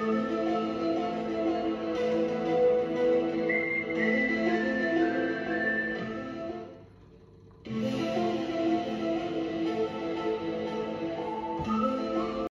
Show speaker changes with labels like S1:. S1: Música